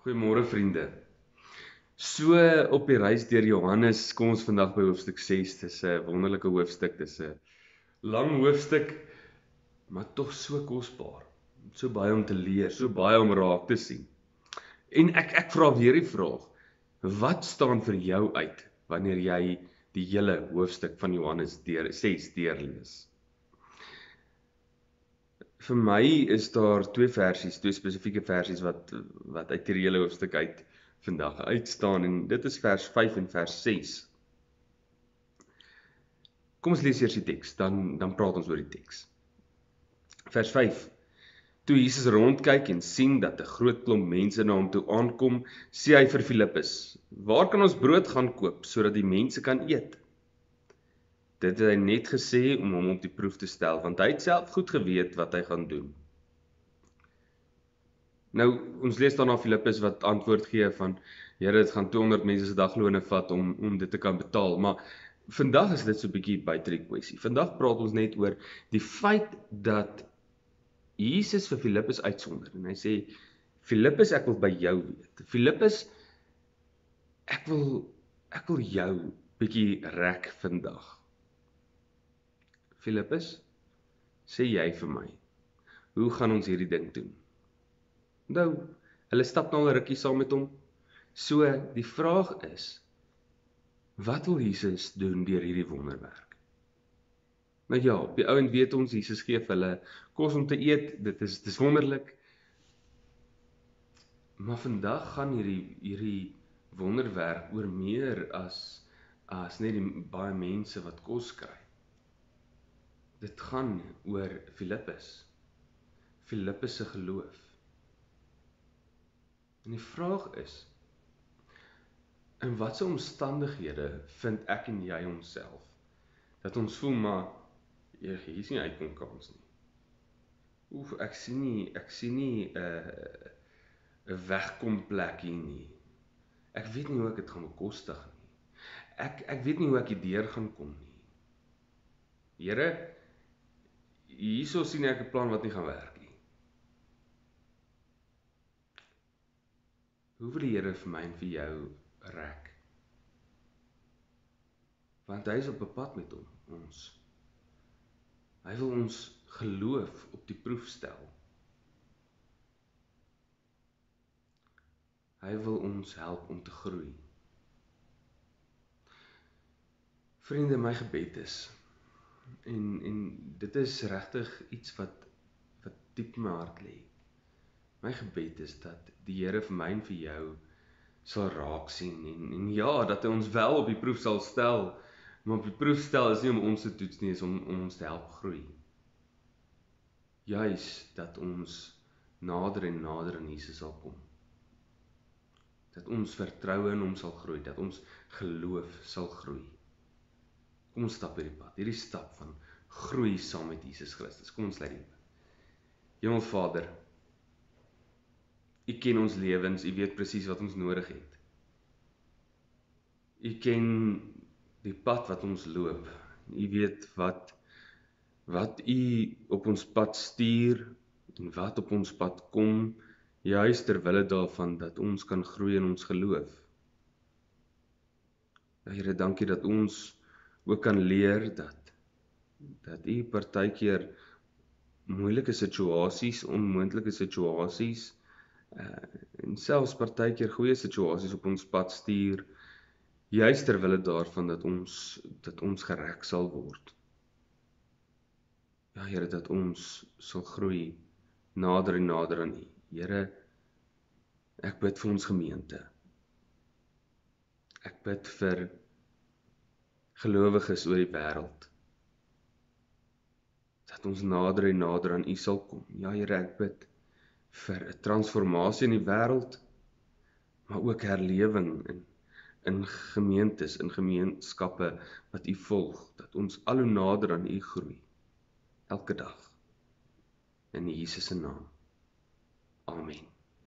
Goeiemôre vriende. So op die reis deur Johannes kom ons vandag by hoofstuk 6. Dis 'n wonderlike hoofstuk. Dis 'n lang hoofstuk, maar tog so kosbaar. So baie om te leer, so baie om raak te sien. En ek ek vra weer die vraag: Wat staan vir jou uit wanneer jy die hele hoofstuk van Johannes deur 6 deurlees? Vir my is daar twee versies, twee spesifieke versies wat wat uit hierdie hele hoofstuk uit vandag uitstaan en dit is vers 5 en vers 6. Kom ons lees eers die teks, dan dan praat ons oor die teks. Vers 5. Toe Jesus rondkyk en sien dat 'n groot klomp mense na hom toe aankom, sê hy vir Filippus: "Waar kan ons brood gaan koop sodat die mense kan eet?" Dit het hy net gesê om hom op die proef te stel want hy het self goed geweet wat hy gaan doen. Nou ons lees dan na Filippus wat antwoord gee van Here dit gaan 200 mense se daglone vat om om dit te kan betaal maar vandag is dit so 'n bietjie buite die kwessie. Vandag praat ons net oor die feit dat Jesus vir Filippus uitsonder en hy sê Filippus ek wil by jou weet. Filippus ek wil ek wil jou bietjie rek vandag. Filippus, sê jy vir my, hoe gaan ons hierdie ding doen? Nou, hulle stap nou 'n rukkie saam met hom. So, die vraag is, wat wil Jesus doen deur hierdie wonderwerk? Nou ja, op die ou en weet ons Jesus gee vir hulle kos om te eet. Dit is dis wonderlik. Maar vandag gaan hierdie hierdie wonderwerk oor meer as as net die baie mense wat kos kry dit gaan oor Filippus. Filippus se geloof. En die vraag is in watter omstandighede vind ek en jy onsself dat ons voel maar hier is nie uitkom kans nie. Oef, ek sien nie ek sien nie 'n uh, 'n wegkom plek hier nie. Ek weet nie hoe ek dit gaan bekostig nie. Ek ek weet nie hoe ek hierdeur gaan kom nie. Here, hierso sien ek 'n plan wat nie gaan werk nie. Hoe wil die Here vir my en vir jou rek? Want hy is op 'n pad met hom, ons. Hy wil ons geloof op die proef stel. Hy wil ons help om te groei. Vriende, my gebed is en en dit is regtig iets wat wat diep in my hart lê. My gebed is dat die Here vir my en vir jou sal raak sien en en ja, dat hy ons wel op die proef sal stel. Maar op die proef stel is nie om ons te toets nie, is om om ons te help groei. Juis dat ons nader en nader aan Jesus sal kom. Dat ons vertroue in hom sal groei, dat ons geloof sal groei. Kom ons stap hierdie pad, hierdie stap van groei saam met Jesus Christus. Kom ons lê dit. Hemelvader, U ken ons lewens, U weet presies wat ons nodig het. U ken die pad wat ons loop. U weet wat wat U op ons pad stuur en wat op ons pad kom, juis ter wille daarvan dat ons kan groei in ons geloof. Here, dankie dat ons ook kan leer dat dat u partykeer moeilike situasies, onmoontlike situasies uh en selfs partykeer goeie situasies op ons pad stuur juis ter wille daarvan dat ons dat ons gereg sal word. Ja Here dat ons sal groei nader en nader aan U. Here ek bid vir ons gemeente. Ek bid vir gelowiges oor die wêreld dat ons nader en nader aan U sal kom. Ja Here, ek bid vir 'n transformasie in die wêreld, maar ook herlewing in in gemeentes, in gemeenskappe wat U volg, dat ons al hoe nader aan U groei elke dag. In Jesus se naam. Amen.